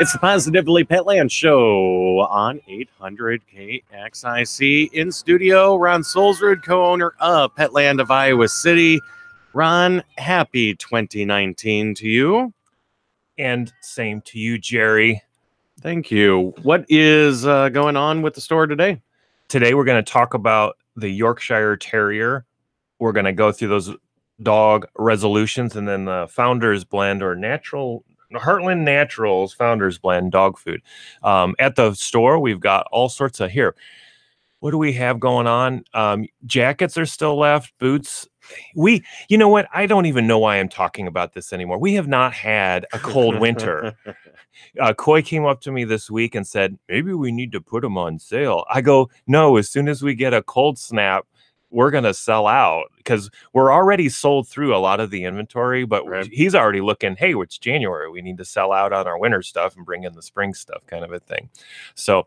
It's the PAWSitively Petland Show on 800 KXIC. In studio, Ron Solzrud, co owner of Petland of Iowa City. Ron, happy 2019 to you. And same to you, Jerry. Thank you. What is uh, going on with the store today? Today, we're going to talk about the Yorkshire Terrier. We're going to go through those dog resolutions and then the founder's blend or natural Heartland Naturals Founders Blend dog food. Um, at the store, we've got all sorts of here. What do we have going on? Um, jackets are still left, boots. We, you know what? I don't even know why I'm talking about this anymore. We have not had a cold winter. uh, Coy came up to me this week and said, maybe we need to put them on sale. I go, no, as soon as we get a cold snap, we're going to sell out because we're already sold through a lot of the inventory, but right. he's already looking, hey, it's January. We need to sell out on our winter stuff and bring in the spring stuff, kind of a thing. So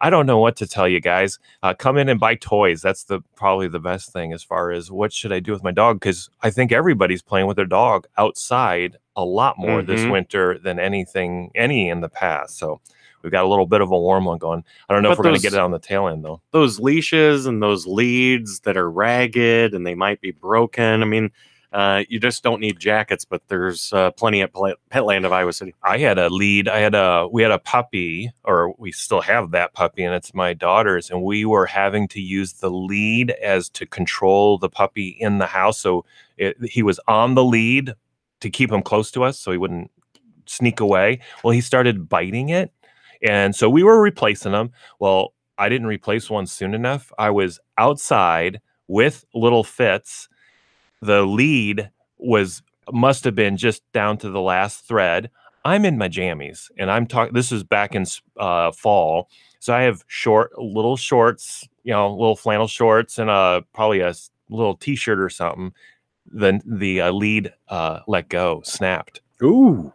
I don't know what to tell you guys. Uh, come in and buy toys. That's the probably the best thing as far as what should I do with my dog? Because I think everybody's playing with their dog outside a lot more mm-hmm. this winter than anything any in the past. So we've got a little bit of a warm one going. I don't know but if we're going to get it on the tail end though. Those leashes and those leads that are ragged and they might be broken. I mean, uh, you just don't need jackets, but there's uh, plenty at Petland of Iowa City. I had a lead. I had a we had a puppy, or we still have that puppy, and it's my daughter's. And we were having to use the lead as to control the puppy in the house. So it, he was on the lead to keep him close to us, so he wouldn't sneak away. Well, he started biting it, and so we were replacing them. Well, I didn't replace one soon enough. I was outside with little Fitz. The lead was must have been just down to the last thread. I'm in my jammies and I'm talking this is back in uh, fall. So I have short little shorts, you know, little flannel shorts and a probably a little t-shirt or something. Then the uh, lead uh, let go, snapped. Ooh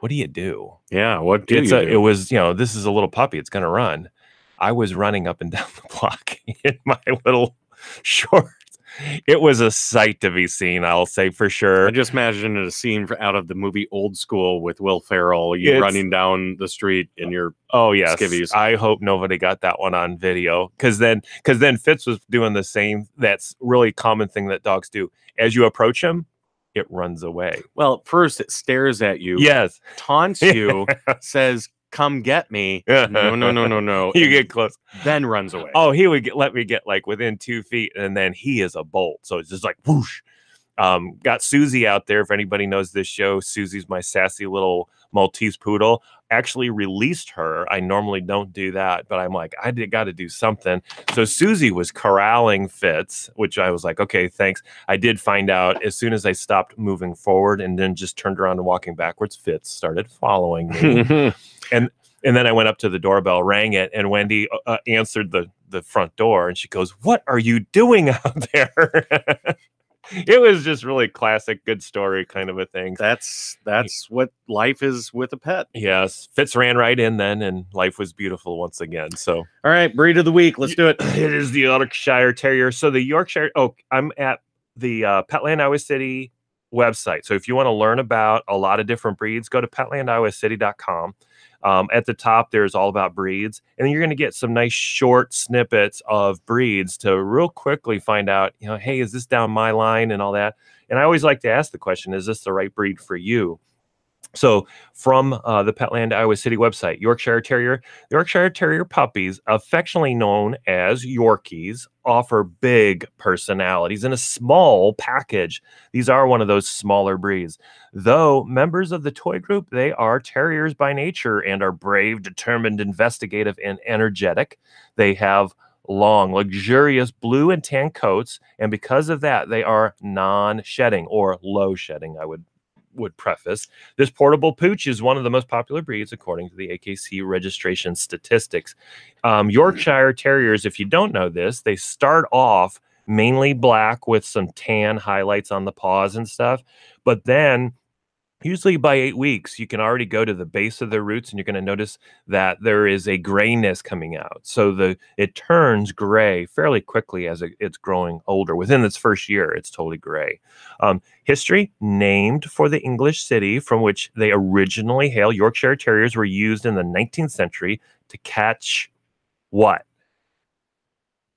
what do you do? Yeah, what do it's you a, do? It was, you know, this is a little puppy. It's going to run. I was running up and down the block in my little shorts. It was a sight to be seen, I'll say for sure. I just imagine a scene out of the movie Old School with Will Ferrell, you it's, running down the street in your oh yes. Skivvies. I hope nobody got that one on video because then because then Fitz was doing the same. That's really common thing that dogs do. As you approach him, it runs away. Well, first it stares at you. Yes. Taunts you, says, come get me. No, no, no, no, no. you get close. Then runs away. Oh, he would get, let me get like within two feet, and then he is a bolt. So it's just like whoosh. Um, got Susie out there. If anybody knows this show, Susie's my sassy little Maltese poodle. Actually released her. I normally don't do that, but I'm like, I got to do something. So Susie was corralling Fitz, which I was like, okay, thanks. I did find out as soon as I stopped moving forward and then just turned around and walking backwards, Fitz started following me. and and then I went up to the doorbell, rang it, and Wendy uh, uh answered the the front door, and she goes, "What are you doing out there?" it was just really classic, good story kind of a thing. That's that's what life is with a pet. Yes, Fitz ran right in then, and life was beautiful once again. So, all right, breed of the week, let's do it. It is the Yorkshire Terrier. So the Yorkshire. Oh, I'm at the uh, Petland Iowa City website. So if you want to learn about a lot of different breeds, go to petlandiowacity.com. Um, at the top, there's all about breeds, and you're going to get some nice short snippets of breeds to real quickly find out, you know, hey, is this down my line and all that. And I always like to ask the question, is this the right breed for you? So, from uh, the Petland Iowa City website, Yorkshire Terrier, Yorkshire Terrier puppies, affectionately known as Yorkies, offer big personalities in a small package. These are one of those smaller breeds. Though members of the toy group, they are terriers by nature and are brave, determined, investigative, and energetic. They have long, luxurious blue and tan coats, and because of that, they are non shedding or low shedding, I would would preface this portable pooch is one of the most popular breeds according to the AKC registration statistics. Um, Yorkshire Terriers, if you don't know this, they start off mainly black with some tan highlights on the paws and stuff, but then usually by eight weeks, you can already go to the base of the roots and you're going to notice that there is a grayness coming out. So the it turns gray fairly quickly as it, it's growing older. Within its first year, it's totally gray. Um, history named for the English city from which they originally hail. Yorkshire Terriers were used in the 19th century to catch what?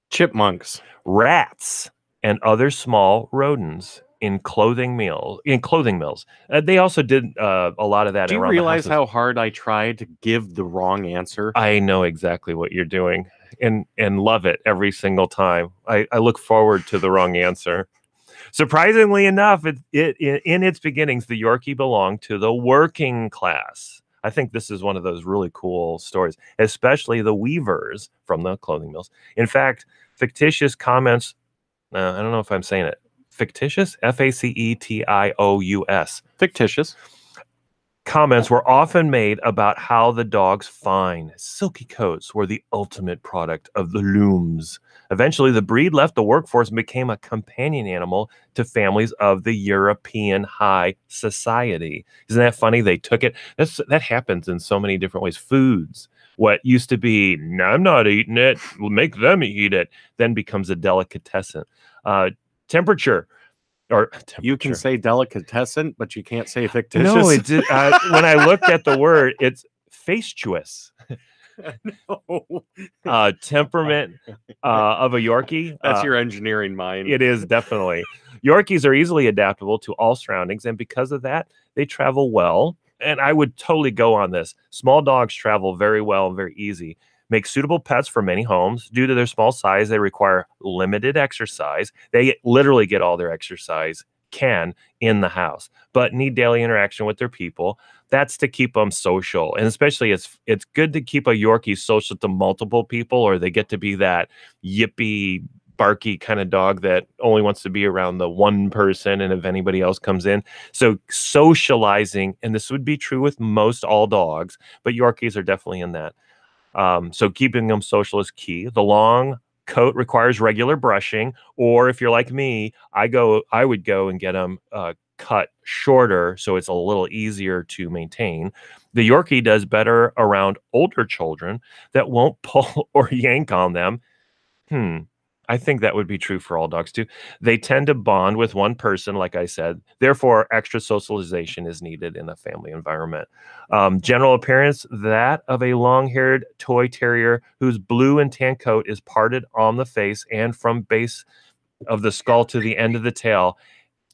Chipmunks. Rats and other small rodents in clothing meal in clothing mills. Uh, they also did uh, a lot of that. Do you realize how hard I tried to give the wrong answer? I know exactly what you're doing and and love it every single time. I, I look forward to the wrong answer. Surprisingly enough, it, it in, in its beginnings, the Yorkie belonged to the working class. I think this is one of those really cool stories, especially the weavers from the clothing mills. In fact, fictitious comments. Uh, I don't know if I'm saying it. Fictitious, F A C E T I O U S Fictitious. comments were often made about how the dog's fine, silky coats were the ultimate product of the looms. Eventually, the breed left the workforce and became a companion animal to families of the European high society. Isn't that funny? They took it. That's that happens in so many different ways. Foods. What used to be, "No, I'm not eating it. We'll make them eat it, then becomes a delicatessen. Uh, temperature, or You can say delicatessen, but you can't say fictitious. No, it did, uh, when I looked at the word, it's facetuous. No. Uh, temperament uh, of a Yorkie. That's uh, your engineering mind. It is definitely. Yorkies are easily adaptable to all surroundings, and because of that, they travel well. And I would totally go on this. Small dogs travel very well and very easy. Make suitable pets for many homes. Due to their small size, they require limited exercise. They literally get all their exercise can in the house, but need daily interaction with their people. That's to keep them social, and especially it's it's good to keep a Yorkie social to multiple people, or they get to be that yippy barky kind of dog that only wants to be around the one person and if anybody else comes in so socializing and this would be true with most all dogs but yorkies are definitely in that um, so keeping them social is key. The long coat requires regular brushing or if you're like me i go i would go and get them uh, cut shorter so it's a little easier to maintain. The yorkie does better around older children that won't pull or yank on them. Hmm I think that would be true for all dogs too. They tend to bond with one person, like I said. Therefore, extra socialization is needed in a family environment. Um, general appearance that of a long haired toy terrier whose blue and tan coat is parted on the face and from base of the skull to the end of the tail.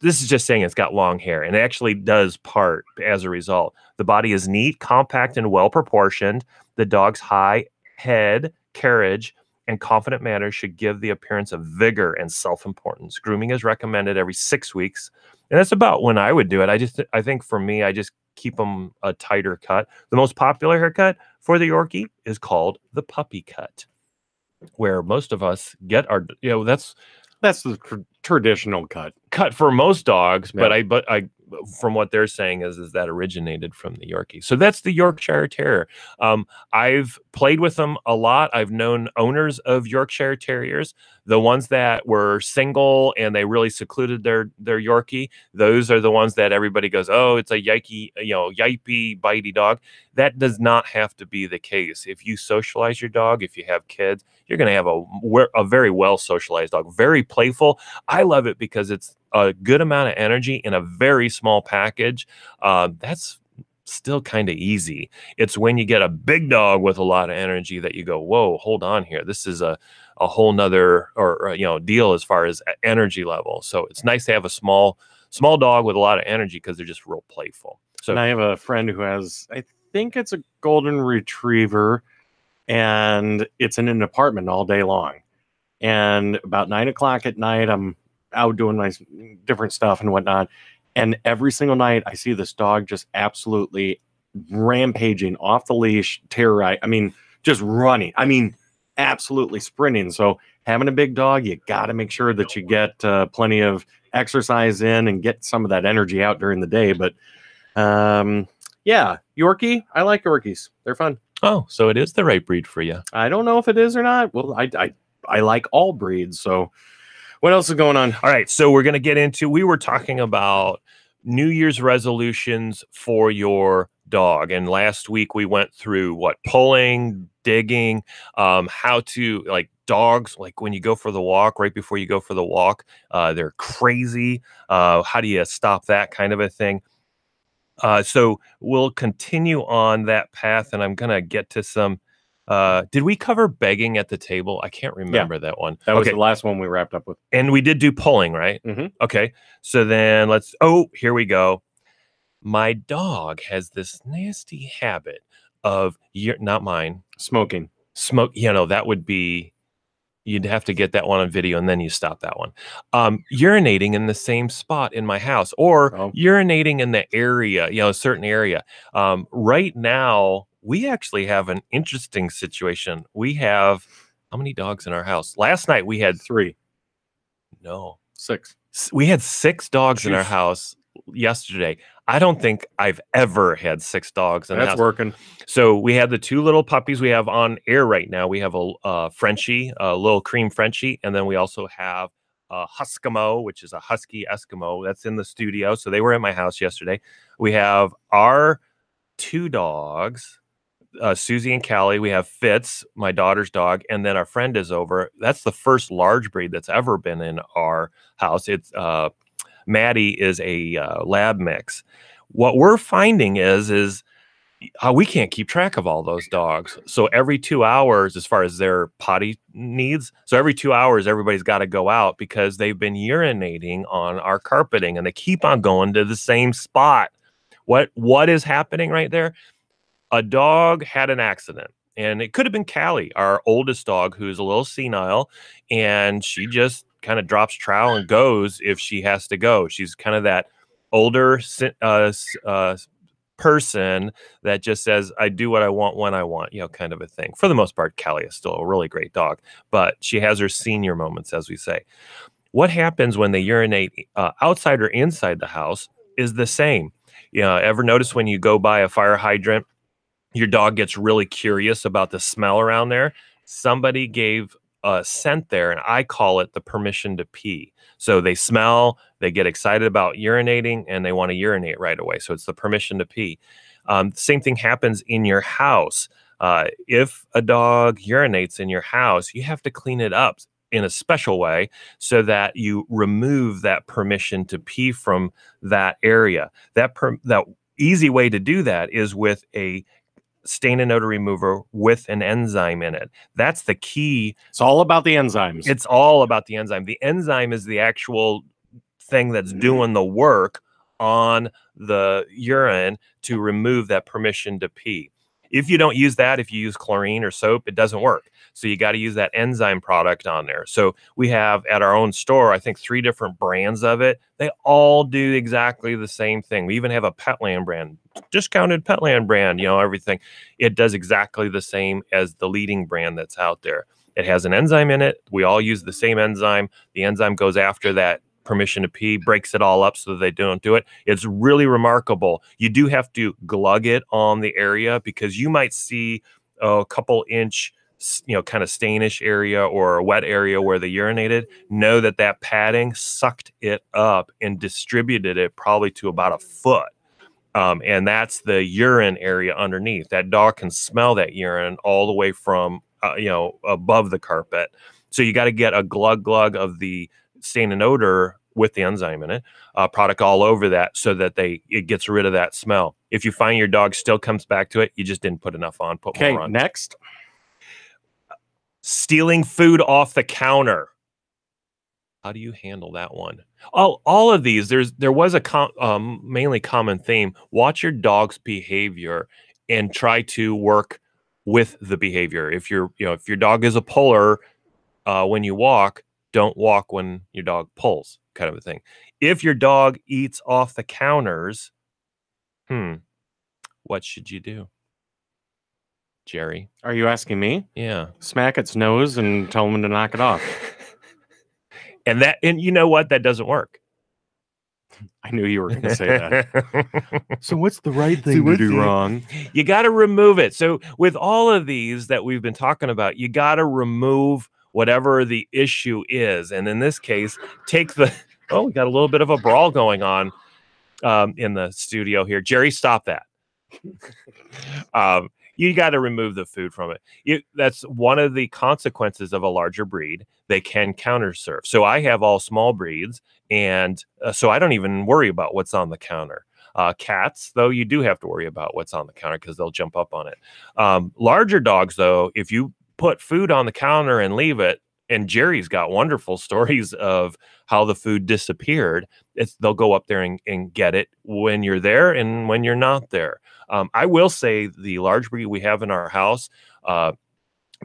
This is just saying it's got long hair and it actually does part as a result. The body is neat, compact, and well proportioned. The dog's high head, carriage, and confident manner should give the appearance of vigor and self-importance. Grooming is recommended every six weeks, and that's about when I would do it. I just, I think for me, I just keep them a tighter cut. The most popular haircut for the Yorkie is called the puppy cut, where most of us get our, you know, that's That's the tr- traditional cut. cut for most dogs, but I but I from what they're saying is is that originated from the Yorkie. So that's the Yorkshire Terrier. Um, I've played with them a lot. I've known owners of Yorkshire Terriers, the ones that were single and they really secluded their their Yorkie. Those are the ones that everybody goes, oh, it's a yikey, you know, yippy, bitey dog. That does not have to be the case. If you socialize your dog, if you have kids, you're going to have a a very well socialized dog, very playful. I love it because it's a good amount of energy in a very small package. Uh, that's still kind of easy. It's when you get a big dog with a lot of energy that you go, whoa, hold on here. This is a a whole nother or, you know deal as far as energy level. So it's nice to have a small small dog with a lot of energy because they're just real playful. So and I have a friend who has, I think it's a golden retriever, and it's in an apartment all day long. And about nine o'clock at night, I'm out doing my different stuff and whatnot. And every single night, I see this dog just absolutely rampaging off the leash, terrorize. I mean, just running. I mean, absolutely sprinting. So having a big dog, you got to make sure that you get uh, plenty of exercise in and get some of that energy out during the day. But um, yeah, Yorkie, I like Yorkies. They're fun. oh, so it is the right breed for you. I don't know if it is or not. Well, I I, I like all breeds. So what else is going on? All right, so we're going to get into. We were talking about New Year's resolutions for your dog. And last week we went through what pulling, digging, um, how to like dogs, like when you go for the walk, right before you go for the walk, uh, they're crazy. Uh, how do you stop that kind of a thing? Uh, so we'll continue on that path, and I'm gonna get to some. Uh, did we cover begging at the table? I can't remember that one. That was the last one we wrapped up with. and we did do pulling, right? Mhm. Okay, so then let's. Oh, here we go. My dog has this nasty habit of you're not mine Smoking. smoke. You know that would be. You'd have to get that one on video, and then you stop that one. Um, urinating in the same spot in my house, or Oh. urinating in the area, you know, a certain area. Um, right now, we actually have an interesting situation. We have how many dogs in our house? Last night we had Three. no, Six. we had six dogs in our house yesterday. I don't think I've ever had six dogs in That's house. working. So we had the two little puppies we have on air right now. We have a uh, Frenchie, a little cream Frenchie, and then we also have a Huskimo, which is a Husky Eskimo. That's in the studio. So they were at my house yesterday. We have our two dogs, uh, Susie and Callie. We have Fitz, my daughter's dog, and then our friend is over. That's the first large breed that's ever been in our house. It's uh, Maddie is a uh, lab mix. What we're finding is is uh, we can't keep track of all those dogs. So every two hours, as far as their potty needs, so every two hours, everybody's got to go out because they've been urinating on our carpeting and they keep on going to the same spot. What what is happening right there? A dog had an accident. And it could have been Callie, our oldest dog, who's a little senile, and she just kind of drops trowel and goes if she has to go. She's kind of that older uh, uh, person that just says, I do what I want when I want, you know, kind of a thing. For the most part, Callie is still a really great dog, but she has her senior moments, as we say. What happens when they urinate uh, outside or inside the house is the same. You know, ever notice when you go by a fire hydrant, your dog gets really curious about the smell around there? Somebody gave a scent there, and I call it the permission to pee. So they smell, they get excited about urinating, and they want to urinate right away. So it's the permission to pee. Um, same thing happens in your house. Uh, if a dog urinates in your house, you have to clean it up in a special way so that you remove that permission to pee from that area. That per- that easy way to do that is with a stain and odor remover with an enzyme in it. That's the key It's all about the enzymes. it's all about the enzyme. The enzyme is the actual thing that's Mm-hmm. doing the work on the urine to remove that permission to pee. If you don't use that, if you use chlorine or soap, it doesn't work. So you got to use that enzyme product on there. So we have at our own store, I think three different brands of it. They all do exactly the same thing. We even have a Petland brand, discounted Petland brand, you know, everything. It does exactly the same as the leading brand that's out there. It has an enzyme in it. We all use the same enzyme. The enzyme goes after that permission to pee, breaks it all up so that they don't do it. It's really remarkable. You do have to glug it on the area because you might see a couple inch, you know, kind of stainish area or a wet area where they urinated. Know that that padding sucked it up and distributed it probably to about a foot. Um, and that's the urine area underneath. That dog can smell that urine all the way from uh, you know above the carpet. So you got to get a glug glug of the stain and odor with the enzyme in it uh, product all over that so that they it gets rid of that smell. If you find your dog still comes back to it, you just didn't put enough on. Put okay, more on. next. Stealing food off the counter. How do you handle that one? Oh, all of these. There's there was a com- um, mainly common theme. Watch your dog's behavior and try to work with the behavior. If you're you know if your dog is a puller, uh, when you walk, don't walk when your dog pulls, kind of a thing. If your dog eats off the counters, hmm, what should you do, Jerry? Are you asking me? Yeah. Smack its nose and tell him to knock it off. and that and you know what that doesn't work I knew you were going to say that. So what's the right See, thing to do the- wrong? you got to remove it so with all of these that we've been talking about you got to remove whatever the issue is and in this case take the oh we got a little bit of a brawl going on um, in the studio here. Jerry, stop that. um, you got to remove the food from it. That's one of the consequences of a larger breed. They can counter surf. So I have all small breeds, and uh, so I don't even worry about what's on the counter. Uh, cats, though, you do have to worry about what's on the counter because they'll jump up on it. Um, larger dogs, though, if you put food on the counter and leave it, and Jerry's got wonderful stories of how the food disappeared. It's, they'll go up there and, and get it when you're there and when you're not there. Um, I will say the large breed we have in our house, uh,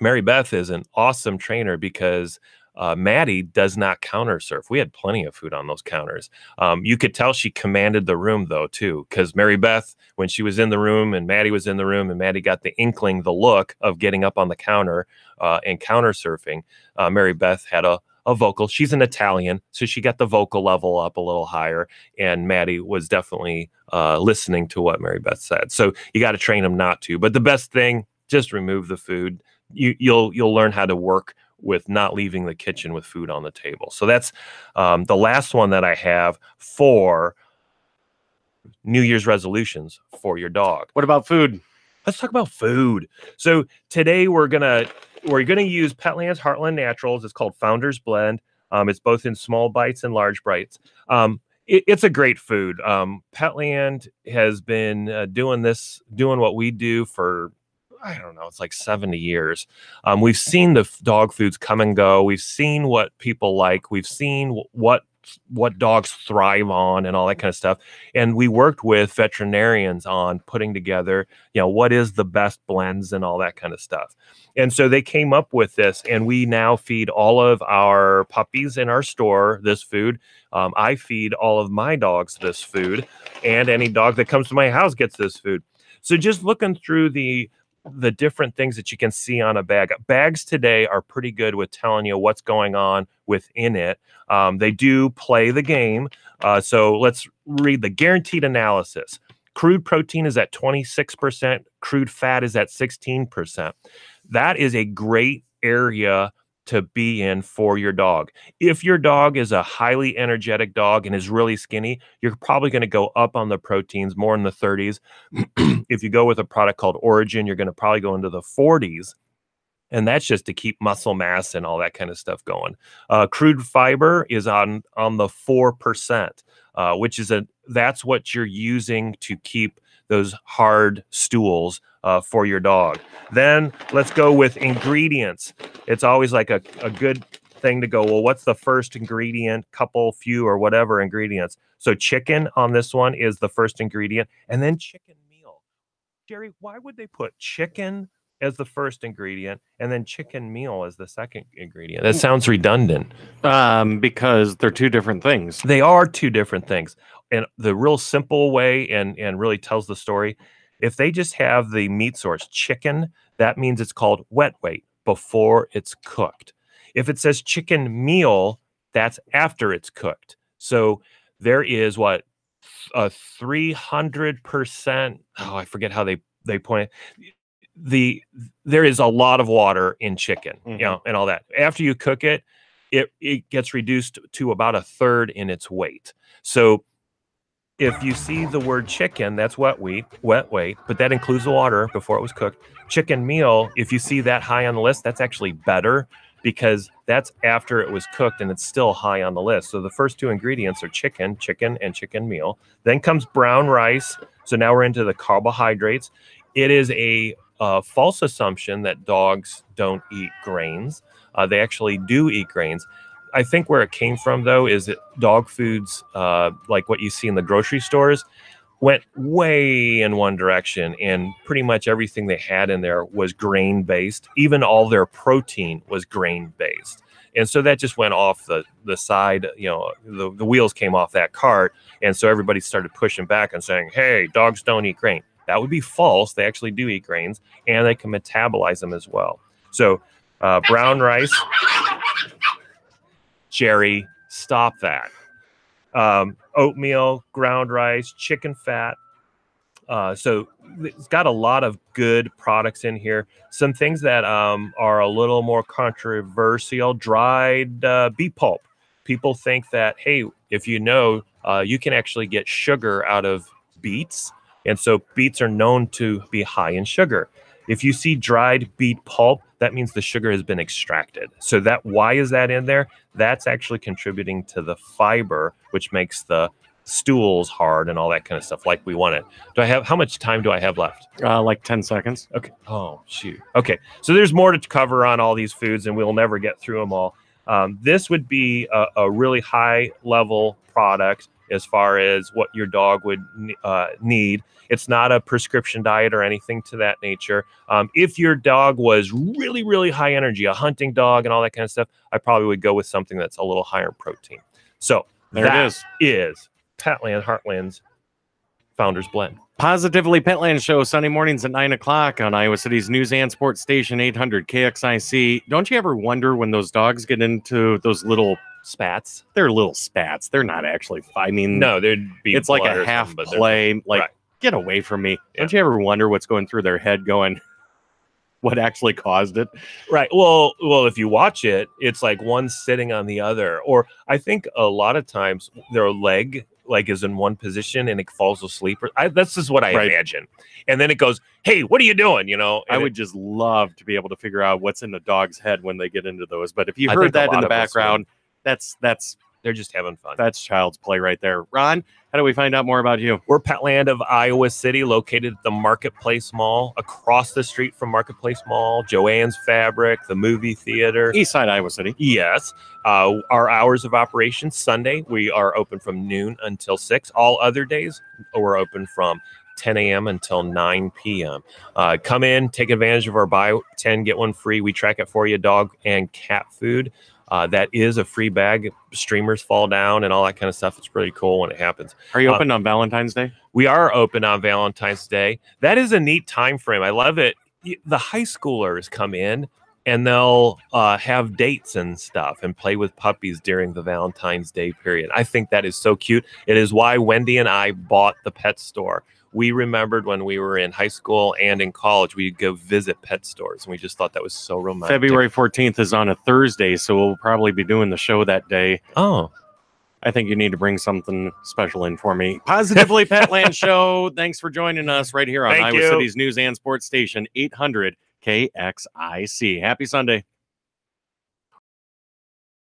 Mary Beth is an awesome trainer because uh, Maddie does not counter surf. We had plenty of food on those counters. Um, you could tell she commanded the room though too, because Mary Beth, when she was in the room and Maddie was in the room, and Maddie got the inkling, the look of getting up on the counter uh, and counter surfing, uh, Mary Beth had a a vocal. She's an Italian, so she got the vocal level up a little higher. And Maddie was definitely uh, listening to what Mary Beth said. So you got to train them not to. But the best thing, just remove the food. You, you'll you'll learn how to work with not leaving the kitchen with food on the table. So that's um, the last one that I have for New Year's resolutions for your dog. What about food? Let's talk about food. So today we're gonna we're gonna use Petland's Heartland Naturals. It's called Founder's Blend. Um, it's both in small bites and large bites. Um, it, it's a great food. Um, Petland has been uh, doing this, doing what we do for I don't know, it's like 70 years. Um, we've seen the dog foods come and go. We've seen what people like. We've seen what what dogs thrive on and all that kind of stuff. And we worked with veterinarians on putting together, you know, what is the best blends and all that kind of stuff. And so they came up with this, and we now feed all of our puppies in our store this food. Um, I feed all of my dogs this food, and any dog that comes to my house gets this food. So just looking through the the different things that you can see on a bag. Bags today are pretty good with telling you what's going on within it. Um, they do play the game. Uh, so let's read the guaranteed analysis. Crude protein is at 26%, crude fat is at 16%. That is a great area to be in for your dog. If your dog is a highly energetic dog and is really skinny, you're probably going to go up on the proteins more in the 30s. if you go with a product called Orijen, you're going to probably go into the 40s. And that's just to keep muscle mass and all that kind of stuff going. Uh, crude fiber is on on the four percent, uh, which is a that's what you're using to keep those hard stools uh, for your dog. Then let's go with ingredients. It's always like a, a good thing to go, well, what's the first ingredient, couple, few, or whatever ingredients? So chicken on this one is the first ingredient, and then chicken meal. Jerry, why would they put chicken as the first ingredient and then chicken meal as the second ingredient? That sounds redundant. Um, because they're two different things. They are two different things. And the real simple way and and really tells the story, if they just have the meat source chicken, that means it's called wet weight before it's cooked. If it says chicken meal, that's after it's cooked. So there is what a 300% oh I forget how they they point it. the there is a lot of water in chicken, Mhm. you know, and all that. After you cook it, it it gets reduced to about a third in its weight. So if you see the word chicken, that's wet weight, wet weight, but that includes the water before it was cooked. Chicken meal, if you see that high on the list, that's actually better because that's after it was cooked and it's still high on the list. So the first two ingredients are chicken, chicken, and chicken meal. Then comes brown rice. So now we're into the carbohydrates. It is a uh, false assumption that dogs don't eat grains. Uh, they actually do eat grains. I think where it came from, though, is that dog foods, uh, like what you see in the grocery stores, went way in one direction, and pretty much everything they had in there was grain based. Even all their protein was grain based, and so that just went off the the side. You know, the, the wheels came off that cart, and so everybody started pushing back and saying, "Hey, dogs don't eat grain." That would be false. They actually do eat grains, and they can metabolize them as well. So, uh, brown rice. Jerry, stop that. Um, oatmeal, ground rice, chicken fat. Uh, so it's got a lot of good products in here. Some things that um, are a little more controversial dried uh, beet pulp. People think that, hey, if you know uh, you can actually get sugar out of beets. And so beets are known to be high in sugar. If you see dried beet pulp, that means the sugar has been extracted. So that why is that in there? That's actually contributing to the fiber, which makes the stools hard and all that kind of stuff like we want it. Do I have how much time do I have left? Uh, like 10 seconds. Okay. Oh, shoot. Okay. So there's more to cover on all these foods, and we'll never get through them all. Um, this would be a, a, really high level product as far as what your dog would uh, need. It's not a prescription diet or anything to that nature. Um, if your dog was really, really high energy, a hunting dog and all that kind of stuff, I probably would go with something that's a little higher in protein. So there it is. Is Petland Heartland's Founders Blend. PAWSitively Petland Show Sunday mornings at nine o'clock on Iowa City's News and Sports Station 800 KXIC. Don't you ever wonder when those dogs get into those little spats? They're little spats. They're not actually. I mean, no, they'd be. It's like a half play. Like, right. Get away from me. Yeah. Don't you ever wonder what's going through their head? Going, what actually caused it? Right. Well, well, if you watch it, it's like one sitting on the other, or I think a lot of times their leg like is in one position and it falls asleep. I, that's just what I right. imagine. And then it goes, "Hey, what are you doing?" You know. I would just love to be able to figure out what's in the dog's head when they get into those. But if you heard that in the background, that's that's they're just having fun. That's child's play right there. Ron, how do we find out more about you? We're Petland of Iowa City, located at the Marketplace Mall, across the street from Marketplace Mall, Joanne's Fabric, the movie theater. Eastside Iowa City. Yes. Uh, our hours of operation Sunday, we are open from noon until 6. All other days, we're open from 10 a.m. until 9 p.m. Uh, come in, take advantage of our buy 10, get one free. We track it for you, dog and cat food. Uh, that is a free bag. Streamers fall down and all that kind of stuff. It's pretty cool when it happens. Are you uh, open uh, on Valentine's Day? We are open on Valentine's Day. That is a neat time frame. I love it. The high schoolers come in and they'll uh, have dates and stuff and play with puppies during the Valentine's Day period. I think that is so cute. It is why Wendy and I bought the pet store we remembered when we were in high school and in college, we'd go visit pet stores, and we just thought that was so romantic. February 14th is on a Thursday, so we'll probably be doing the show that day. Oh. I think you need to bring something special in for me. PAWSitively Petland Show. Thanks for joining us right here on Thank Iowa you. City's News and Sports Station, 800 KXIC. Happy Sunday.